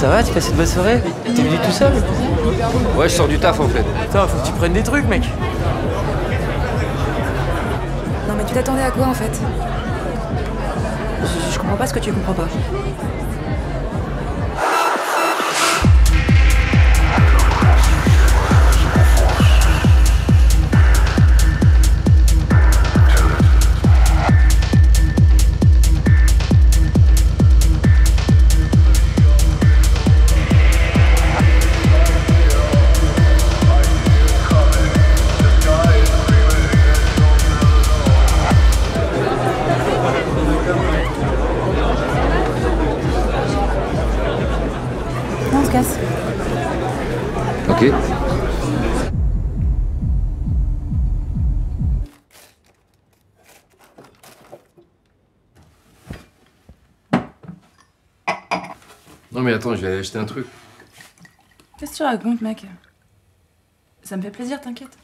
Ça va, tu passes une bonne soirée T'es venu tout seul Ouais, je sors du taf en fait. Putain, faut que tu prennes des trucs, mec. Non mais tu t'attendais à quoi en fait? Je, je comprends pas ce que tu comprends pas. Casse. Ok. Non mais attends, je vais aller acheter un truc. Qu'est-ce que tu racontes, mec? Ça me fait plaisir, t'inquiète.